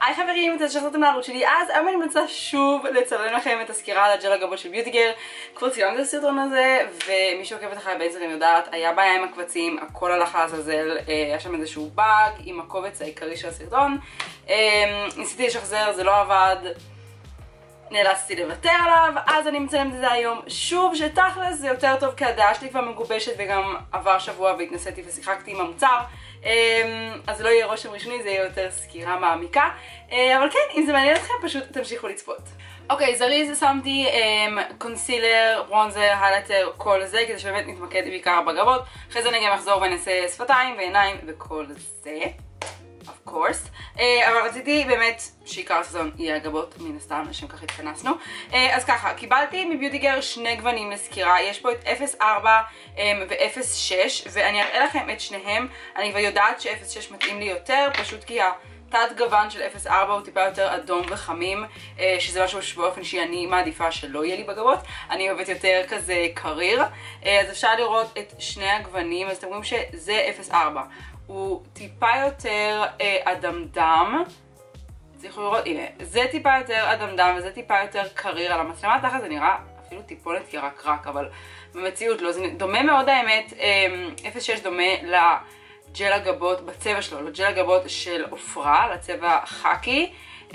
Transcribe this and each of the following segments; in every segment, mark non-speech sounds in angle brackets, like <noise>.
היי חברים, אתם שחזרתם לערוץ שלי, אז היום אני מנסה שוב לצלם לכם את הסקירה על הג'ל הגבות של ביוטיגר. כבר צילמתי את הסרטון הזה, ומי שעוקבת אחרי בייזרים יודעת, היה בעיה עם הקבצים, הכל הלך לעזאזל, אה, היה שם איזשהו באג עם הקובץ העיקרי של הסרטון. אה, ניסיתי לשחזר, זה לא עבד. נאלצתי לוותר עליו, אז אני מצלמת את זה היום שוב, שתכלס זה יותר טוב כי הדעה שלי כבר מגובשת וגם עבר שבוע והתנסיתי ושיחקתי עם המוצר. אמ, אז זה לא יהיה רושם ראשוני, זה יהיה יותר סקירה מעמיקה. אה, אבל כן, אם זה מעניין אתכם, פשוט תמשיכו לצפות. אוקיי, זריז שמתי קונסילר, ברונזר, היילטר, כל זה, כדי שבאמת נתמקד בעיקר בגבות. אחרי זה אני גם אחזור ונעשה שפתיים ועיניים וכל זה. Of course, uh, אבל רציתי באמת שעיקר הסזון יהיה הגבות מן הסתם, לשם כך התכנסנו. Uh, אז ככה, קיבלתי מביוטיגר שני גוונים לסקירה, יש פה את 0.4 um, ו-0.6 ואני אראה לכם את שניהם, אני כבר יודעת ש-0.6 מתאים לי יותר, פשוט כי התת גוון של 0.4 הוא טיפה יותר אדום וחמים, uh, שזה משהו שבאופן שאני מעדיפה שלא יהיה לי בגבות, אני אוהבת יותר כזה קריר, אז אפשר לראות את שני הגוונים, אז אתם רואים שזה 0.4. הוא טיפה יותר אה, אדמדם. תצליחו לראות, הנה, זה טיפה יותר אדמדם וזה טיפה יותר קריר על המצלמה, תחת זה נראה אפילו טיפונת ירקרק, אבל במציאות לא, זה דומה מאוד האמת, אה, 0.6 דומה לג'ל הגבות בצבע שלו, לג'ל הגבות של עופרה, לצבע חאקי. Um,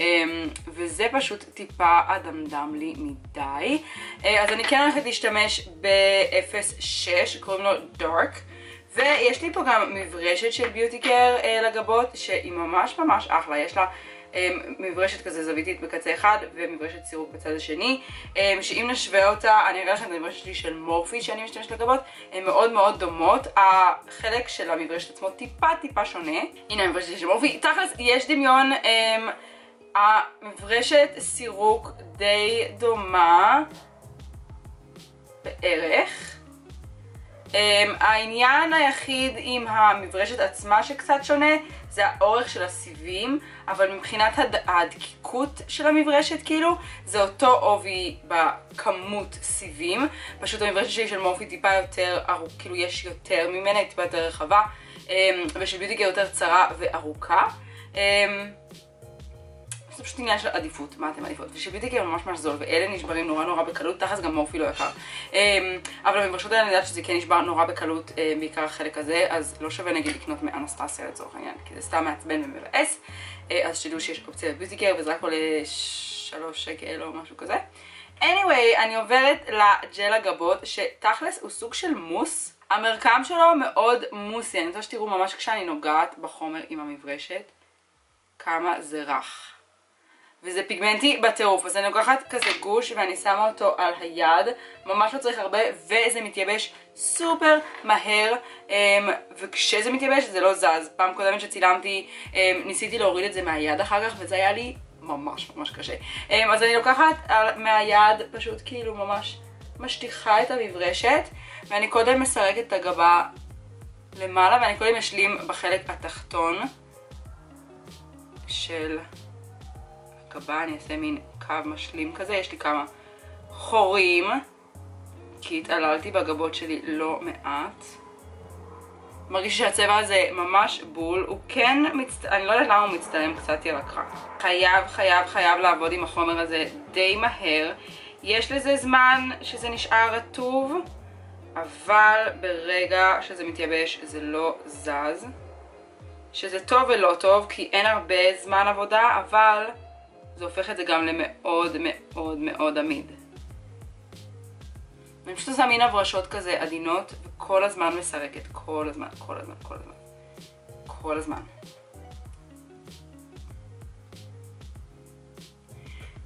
וזה פשוט טיפה אדמדם לי מדי. Uh, אז אני כן הולכת להשתמש ב-0.6, קוראים לו Dark. ויש לי פה גם מברשת של ביוטי קר אה, לגבות, שהיא ממש ממש אחלה, יש לה אה, מברשת כזה זוויתית בקצה אחד ומברשת סירוק בצד השני, אה, שאם נשווה אותה, אני אראה לכם את המברשת שלי של מורפי שאני משתמשת לגבות, הן מאוד מאוד דומות, החלק של המברשת עצמו טיפה טיפה שונה, הנה המברשת של מורפי, תכלס יש דמיון, אה, המברשת סירוק די דומה בערך. Um, העניין היחיד עם המברשת עצמה שקצת שונה זה האורך של הסיבים, אבל מבחינת הד... הדקיקות של המברשת כאילו, זה אותו עובי בכמות סיבים, פשוט המברשת שלי של מורפי טיפה יותר ארוך, כאילו יש יותר ממנה, היא טיפה יותר רחבה, um, ושל ביוטיגר יותר צרה וארוכה. זה פשוט עניין של עדיפות, מה אתם עדיפות. ושביטיקר ממש ממש זול, ואלה נשברים נורא נורא בקלות, תכלס גם מורפי לא יקר. אמ, אבל המברשות האלה אני יודעת שזה כן נשבר נורא בקלות, אה, בעיקר החלק הזה, אז לא שווה נגיד לקנות מאנסטסיה לצורך העניין, כי זה סתם מעצבן ומבאס. אה, אז שתדעו שיש אופציה לביוטיקר, וזה רק עולה שלוש שקל או משהו כזה. anyway, אני עוברת לג'ל הגבות, שתכלס הוא סוג של מוס. המרקם שלו מאוד מוסי, אני רוצה שתראו ממש כשאני נוגעת בחומר עם המברשת, כמה זה רך. וזה פיגמנטי בטירוף, אז אני לוקחת כזה גוש ואני שמה אותו על היד, ממש לא צריך הרבה, וזה מתייבש סופר מהר, אמ, וכשזה מתייבש זה לא זז. פעם קודמת שצילמתי אמ, ניסיתי להוריד את זה מהיד אחר כך, וזה היה לי ממש ממש קשה. אמ, אז אני לוקחת מהיד, פשוט כאילו ממש משטיחה את המברשת, ואני קודם מסרקת את הגבה למעלה, ואני קודם אשלים בחלק התחתון של... הבא אני אעשה מין קו משלים כזה, יש לי כמה חורים, כי התעללתי בגבות שלי לא מעט. מרגיש שהצבע הזה ממש בול, הוא כן, מצט... אני לא יודעת למה הוא מצטלם קצת ירקרק. חייב, חייב, חייב לעבוד עם החומר הזה די מהר. יש לזה זמן שזה נשאר רטוב, אבל ברגע שזה מתייבש זה לא זז. שזה טוב ולא טוב, כי אין הרבה זמן עבודה, אבל זה הופך את זה גם למאוד מאוד מאוד עמיד. אני פשוט עושה מין הברשות כזה עדינות, וכל הזמן מסרקת, כל הזמן, כל הזמן, כל הזמן. כל הזמן.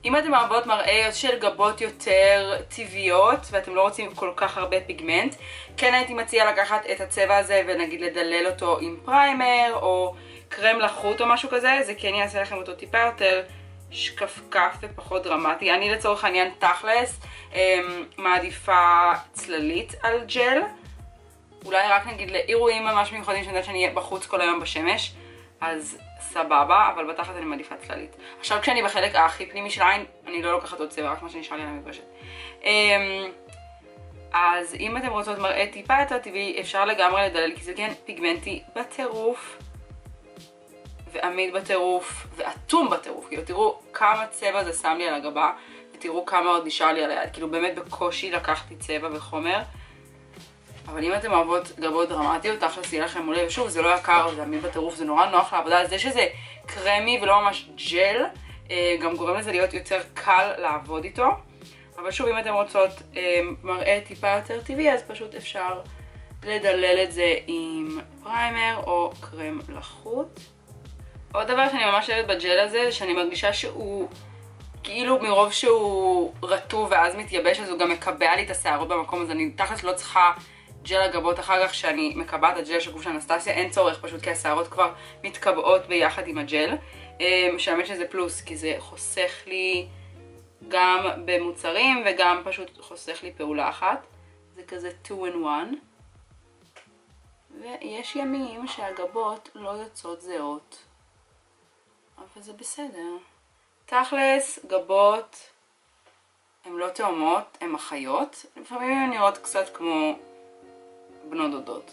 אם אתם אוהבות מראה של גבות יותר טבעיות ואתם לא רוצים כל כך הרבה פיגמנט, כן הייתי מציעה לקחת את הצבע הזה ונגיד לדלל אותו עם פריימר או קרם לחוט או משהו כזה, זה כן יעשה לכם אותו טיפה יותר שקפקף ופחות דרמטי. אני לצורך העניין תכלס אמ, מעדיפה צללית על ג'ל. אולי רק נגיד לאירועים ממש מיוחדים שאני יודעת שאני אהיה בחוץ כל היום בשמש, אז סבבה, אבל בתחת אני מעדיפה צללית. עכשיו כשאני בחלק הכי פנימי של העין, אני לא לוקחת עוד צבע, רק מה שנשאר לי על המברשת. אמ, אז אם אתם רוצות מראה טיפה יותר טבעי, אפשר לגמרי לדלל, כי זה כן פיגמנטי בטירוף. ועמיד בטירוף, ואטום בטירוף, כאילו תראו כמה צבע זה שם לי על הגבה, ותראו כמה עוד נשאר לי על היד, כאילו באמת בקושי לקחתי צבע וחומר. אבל אם אתם אוהבות גבות דרמטיות, תכלס יהיה לכם מעולה, ושוב, זה לא יקר, זה עמיד בטירוף, זה נורא נוח לעבודה, זה שזה קרמי ולא ממש ג'ל, אה, גם גורם לזה להיות יותר קל לעבוד איתו. אבל שוב, אם אתן רוצות אה, מראה טיפה יותר טבעי, אז פשוט אפשר לדלל את זה עם פריימר או קרם לחוט. עוד דבר שאני ממש אוהבת בג'ל הזה, שאני מרגישה שהוא כאילו מרוב שהוא רטוב ואז מתייבש, אז הוא גם מקבע לי את השערות במקום, אז אני תכלס לא צריכה ג'ל הגבות אחר כך שאני מקבעת את הג'ל של גוף של אנסטסיה, אין צורך פשוט כי השערות כבר מתקבעות ביחד עם הג'ל. שהאמת שזה פלוס, כי זה חוסך לי גם במוצרים וגם פשוט חוסך לי פעולה אחת. זה כזה 2 in 1. ויש ימים שהגבות לא יוצאות זהות. אבל זה בסדר. תכלס, גבות הן לא תאומות, הן אחיות. לפעמים הן נראות קצת כמו בנות דודות.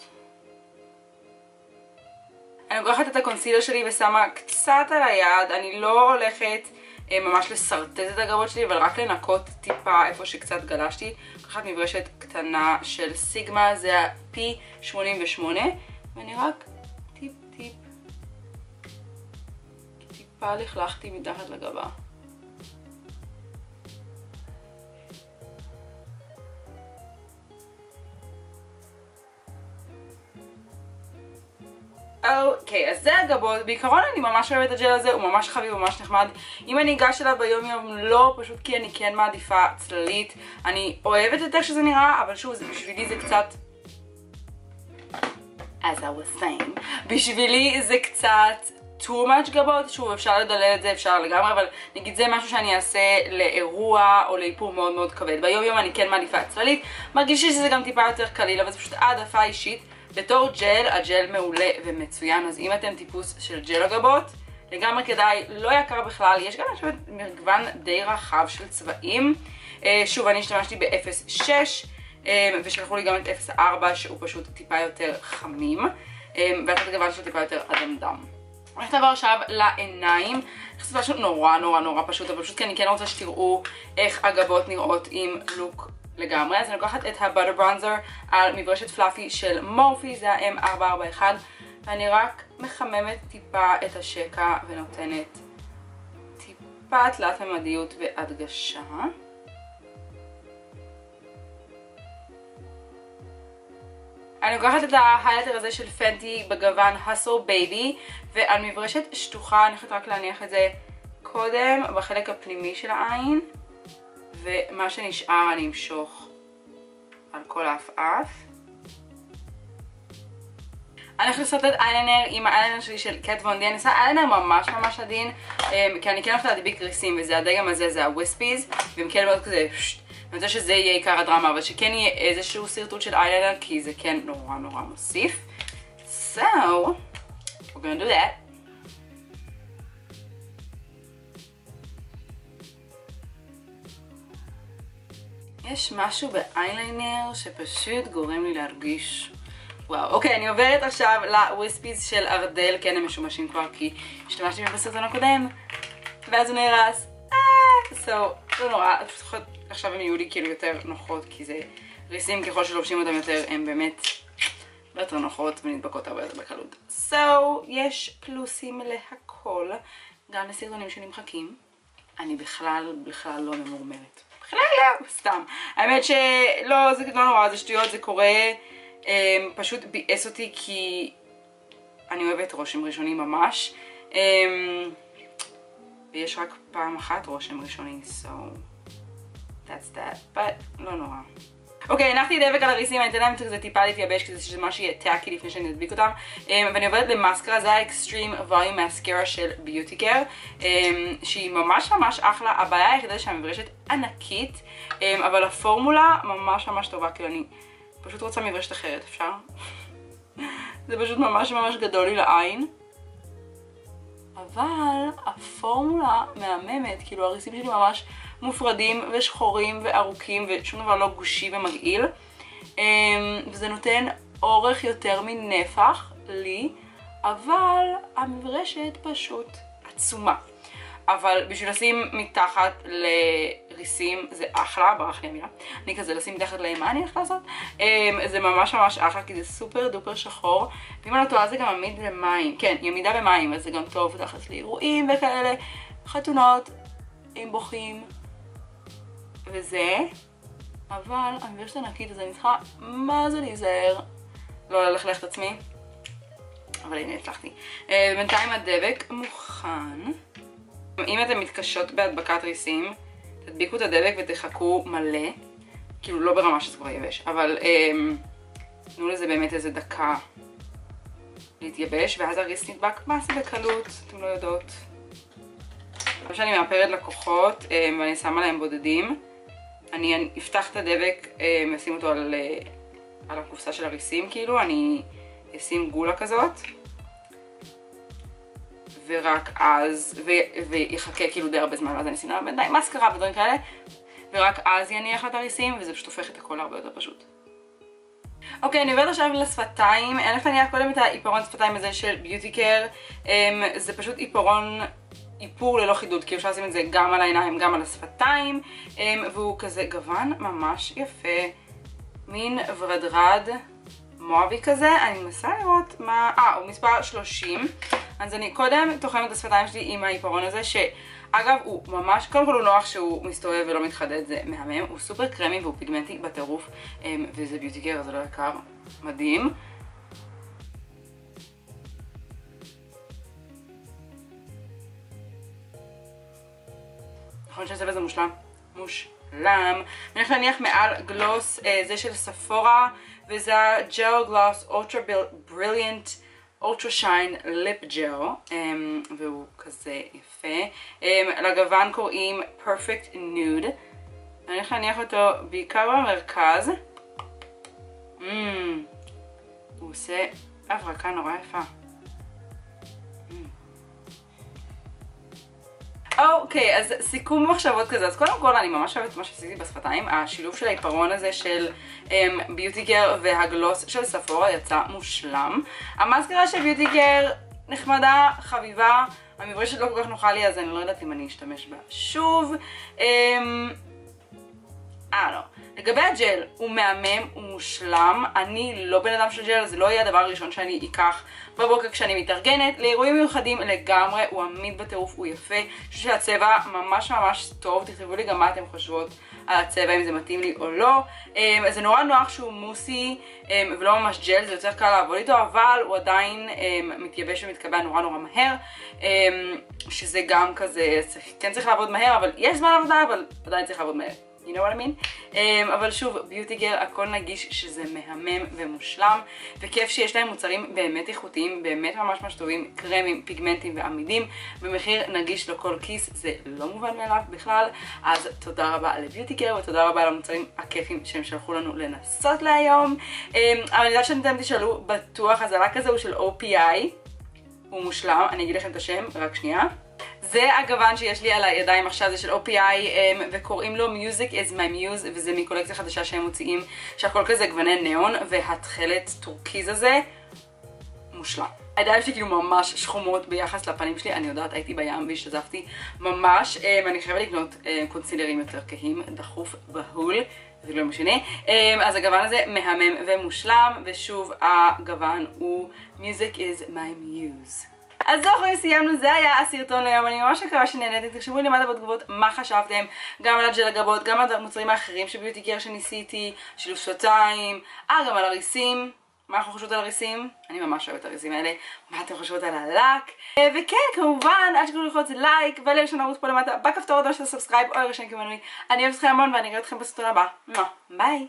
אני לוקחת את הקונסילר שלי ושמה קצת על היד, אני לא הולכת אה, ממש לשרטט את הגבות שלי, אבל רק לנקות טיפה איפה שקצת גלשתי. לקחת מברשת קטנה של סיגמה, זה ה-P88, ואני רק טיפה לכלכתי מתחת לגבה. אוקיי, אז זה הגבות, בעיקרון אני ממש אוהבת את הג'ל הזה, הוא ממש חביב, הוא ממש נחמד. אם אני אגש אליו ביום יום, לא, פשוט כי אני כן מעדיפה צללית. אני אוהבת את איך שזה נראה, אבל שוב, בשבילי זה קצת... as I was saying, בשבילי זה קצת too much גבות, שוב אפשר לדלל את זה, אפשר לגמרי, אבל נגיד זה משהו שאני אעשה לאירוע או לאיפור מאוד מאוד כבד. ביום יום אני כן מעדיפה צללית, מרגישה שזה גם טיפה יותר קליל, אבל זה פשוט העדפה אישית. בתור ג'ל, הג'ל מעולה ומצוין, אז אם אתם טיפוס של ג'ל הגבות, לגמרי כדאי, לא יקר בכלל, יש גם עכשיו מגוון די רחב של צבעים. אה, שוב, אני השתמשתי ב-0.6, אה, ושלחו לי גם את 0.4 שהוא פשוט טיפה יותר חמים, ואת הגוון שלו טיפה יותר אדמדם. הולכת לעבור עכשיו לעיניים, זה פשוט נורא נורא נורא פשוט, אבל פשוט כי אני כן רוצה שתראו איך הגבות נראות עם לוק לגמרי. אז אני לוקחת את הבאטר ברונזר על מברשת פלאפי של מורפי, זה ה-M441, ואני רק מחממת טיפה את השקע ונותנת טיפה תלת ממדיות והדגשה. אני לוקחת את ה highlighter הזה של פנטי בגוון Hustla Baby ועל מברשת שטוחה אני הולכת רק להניח את זה קודם בחלק הפנימי של העין ומה שנשאר אני אמשוך על כל העפעף. אני הולכת לעשות את איילנר עם האיילנר שלי של קט ון די, אני עושה איילנר ממש ממש עדין, אמ, כי אני כן הולכת להדביק ריסים, וזה הדגם הזה, זה ה Wispies, והם כן מאוד כזה, אני רוצה שזה יהיה עיקר הדרמה, אבל שכן יהיה איזשהו שרטוט של איילנר, כי זה כן נורא נורא מוסיף. So, we're gonna do that. יש משהו באייליינר שפשוט גורם לי להרגיש וואו. אוקיי, אני עוברת עכשיו לוויספיז של ארדל, כן הם משומשים כבר כי השתמשתי בהם בסרטון הקודם, ואז הוא נהרס. אה, so, לא נורא, פשוט עכשיו הם יהיו לי כאילו יותר נוחות, כי זה ריסים ככל שלובשים אותם יותר, הם באמת יותר נוחות ונדבקות הרבה יותר בקלות. So, יש פלוסים להכל, גם לסרטונים שנמחקים. אני בכלל, בכלל לא ממורמרת. בכלל לא, סתם. האמת שלא, זה לא נורא, זה שטויות, זה קורה. אמ, פשוט ביאס אותי כי אני אוהבת רושם ראשוני ממש. אמ, ויש רק פעם אחת רושם ראשוני, so that's that, but לא נורא. אוקיי, הנחתי דבק על הריסים, אני אתן להם כזה טיפה להתייבש כדי שזה ממש יהיה טאקי לפני שאני אדביק אותם. Um, ואני עובדת למאסקרה, זה האקסטרים ווליום מאסקרה של ביוטי קר, um, שהיא ממש ממש אחלה. הבעיה היחידה שהמברשת ענקית, um, אבל הפורמולה ממש ממש טובה, כאילו אני פשוט רוצה מברשת אחרת, אפשר? <laughs> זה פשוט ממש ממש גדול לי לעין. אבל הפורמולה מהממת, כאילו הריסים שלי ממש מופרדים ושחורים וארוכים ושום דבר לא גושי ומגעיל. אמ, וזה נותן אורך יותר מנפח לי, אבל המברשת פשוט עצומה. אבל בשביל לשים מתחת לריסים זה אחלה, ברח לי המילה. אני כזה לשים מתחת למה אני הולכת לעשות? אמ, זה ממש ממש אחלה כי זה סופר דופר שחור. ואם אני לא טועה זה גם עמיד למים. כן, היא עמידה במים, אז זה גם טוב תחת לאירועים וכאלה. חתונות עם בוכים. וזה. אבל המברשת ענקית אז אני צריכה מה זה להיזהר. לא ללכלך את עצמי. אבל הנה הצלחתי. אה, בינתיים הדבק מוכן. אם אתן מתקשות בהדבקת ריסים, תדביקו את הדבק ותחכו מלא. כאילו לא ברמה שזה כבר יבש, אבל אמ, תנו לזה באמת איזה דקה להתייבש, ואז הריס נדבק מה בקלות, אתם לא יודעות. עכשיו שאני מאפרת לקוחות אמ, ואני שמה להם בודדים, אני אפתח את הדבק ואשים אמ, אותו על, אה, על הקופסה של הריסים כאילו, אני אשים גולה כזאת. ורק אז, ויחכה כאילו די הרבה זמן, ואז אני אשים לה בינתיים מסקרה ודברים כאלה, ורק אז יניח לה את הריסים, וזה פשוט הופך את הכל הרבה יותר פשוט. אוקיי, אני עוברת עכשיו לשפתיים, אין לך להניח קודם את העיפרון שפתיים הזה של ביוטי קר, אמ, זה פשוט עיפרון איפור ללא חידוד, כי אפשר לשים את זה גם על העיניים, גם על השפתיים, אמ, והוא כזה גוון ממש יפה, מין ורדרד מואבי כזה, אני מנסה לראות מה, אה, הוא מספר 30, אז אני קודם תוחמת את השפתיים שלי עם העיפרון הזה, שאגב הוא ממש, קודם כל הוא נוח שהוא מסתובב ולא מתחדד, זה מהמם, הוא סופר קרמי והוא פיגמנטי בטירוף, אמ, וזה ביוטי קר, זה לא יקר, מדהים. נכון שהצבע זה מושלם? מושלם. אני הולכת להניח מעל גלוס, אה, זה של ספורה, וזה ה-Gel Gloss Ultra Brilliant אולטרה שיין ליפ ג'ל, והוא כזה יפה. Um, לגוון קוראים Perfect Nude. אני הולכת להניח אותו בעיקר במרכז. Mm, הוא עושה הברקה נורא יפה. אוקיי, אז סיכום מחשבות כזה, אז קודם כל אני ממש אוהבת מה שעשיתי בשפתיים, השילוב של העיפרון הזה של ביוטיגר um, והגלוס של ספורה יצא מושלם. המסקרה של ביוטיגר נחמדה, חביבה, המברשת לא כל כך נוחה לי אז אני לא יודעת אם אני אשתמש בה שוב. Um, אה, לא. לגבי הג'ל, הוא מהמם, הוא מושלם, אני לא בן אדם של ג'ל, זה לא יהיה הדבר הראשון שאני אקח בבוקר כשאני מתארגנת. לאירועים מיוחדים לגמרי, הוא עמיד בטירוף, הוא יפה, אני חושבת שהצבע ממש ממש טוב, תכתבו לי גם מה אתם חושבות על הצבע, אם זה מתאים לי או לא. אמ, זה נורא נוח שהוא מוסי אמ, ולא ממש ג'ל, זה יותר קל לעבוד איתו, אבל הוא עדיין אמ, מתייבש ומתקבע נורא נורא מהר, שזה גם כזה, כן צריך לעבוד מהר, אבל יש זמן עבודה, אבל עדיין צריך לעבוד מהר. You know what I mean? Um, אבל שוב, ביוטי גר הכל נגיש שזה מהמם ומושלם, וכיף שיש להם מוצרים באמת איכותיים, באמת ממש ממש טובים, קרמים, פיגמנטים ועמידים, במחיר נגיש לכל כיס, זה לא מובן מאליו בכלל, אז תודה רבה לביוטי גר ותודה רבה על המוצרים הכיפים שהם שלחו לנו לנסות להיום. Um, אני יודעת שאתם תשאלו, בטוח הזלק הזה הוא של OPI, הוא מושלם, אני אגיד לכם את השם, רק שנייה. זה הגוון שיש לי על הידיים עכשיו, זה של OPI, אמ, וקוראים לו Music is my muse, וזה מקולקציה חדשה שהם מוציאים, שהכל כזה גווני ניאון, והתכלת טורקיז הזה, מושלם. הידיים שלי כאילו ממש שחומות ביחס לפנים שלי, אני יודעת, הייתי בים והשתזפתי ממש, אמ, אני חייבת לקנות אמ, קונסילרים יותר כהים, דחוף, בהול. זה לא משנה. אז הגוון הזה מהמם ומושלם, ושוב הגוון הוא Music is my muse. אז זהו חברים, סיימנו, זה היה הסרטון להיום, אני ממש מקווה שנהניתם, תכתבו לי למטה בתגובות מה חשבתם, גם על הג'ל הגבות, גם על המוצרים האחרים של ביוטי קר שניסיתי, שילוב שפתיים, אה, גם על הריסים. מה אנחנו חושבות על הריסים? אני ממש אוהבת את הריסים האלה. מה אתם חושבות על הלק? אה, וכן, כמובן, אל תשכחו ללחוץ לייק ולהירשם לערוץ פה למטה בכפתור אדום של ה subscribe או להירשם כמנוי. אני אוהבת אתכם המון ואני אראה אתכם בסרטון הבא. ביי!